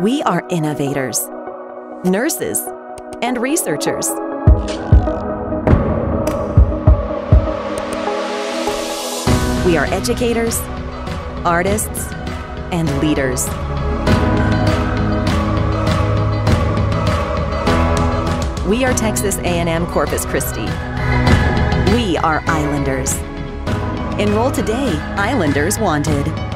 We are innovators, nurses, and researchers. We are educators, artists, and leaders. We are Texas A&M Corpus Christi. We are Islanders. Enroll today, Islanders Wanted.